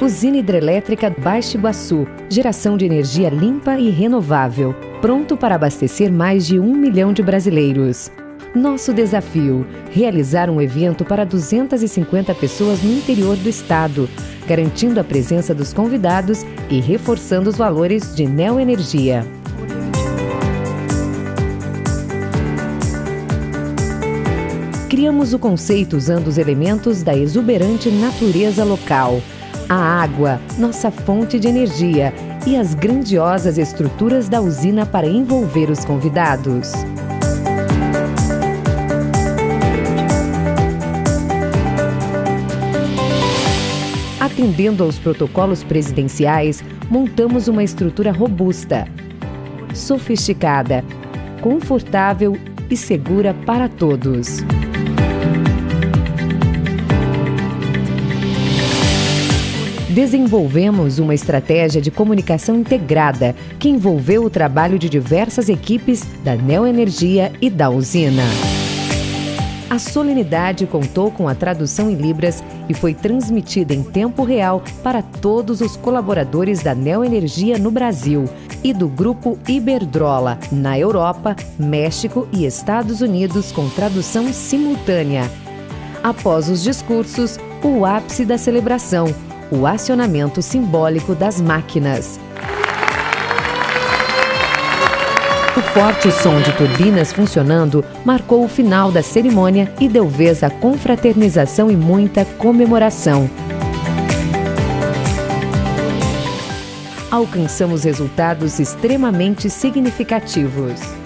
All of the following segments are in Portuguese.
Usina Hidrelétrica Baixo Iguaçu, geração de energia limpa e renovável, pronto para abastecer mais de um milhão de brasileiros. Nosso desafio: realizar um evento para 250 pessoas no interior do estado, garantindo a presença dos convidados e reforçando os valores de neoenergia. Criamos o conceito usando os elementos da exuberante natureza local. A água, nossa fonte de energia, e as grandiosas estruturas da usina para envolver os convidados. Atendendo aos protocolos presidenciais, montamos uma estrutura robusta, sofisticada, confortável e segura para todos. Desenvolvemos uma estratégia de comunicação integrada que envolveu o trabalho de diversas equipes da Neoenergia e da usina. A solenidade contou com a tradução em Libras e foi transmitida em tempo real para todos os colaboradores da Neoenergia no Brasil e do Grupo Iberdrola, na Europa, México e Estados Unidos, com tradução simultânea. Após os discursos, o ápice da celebração, o acionamento simbólico das máquinas. O forte som de turbinas funcionando marcou o final da cerimônia e deu vez à confraternização e muita comemoração. Alcançamos resultados extremamente significativos.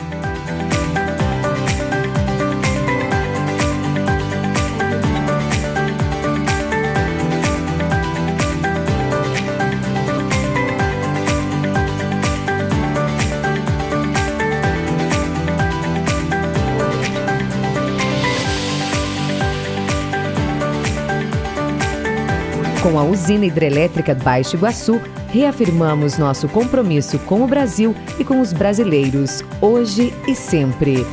Com a usina hidrelétrica Baixo Iguaçu, reafirmamos nosso compromisso com o Brasil e com os brasileiros, hoje e sempre.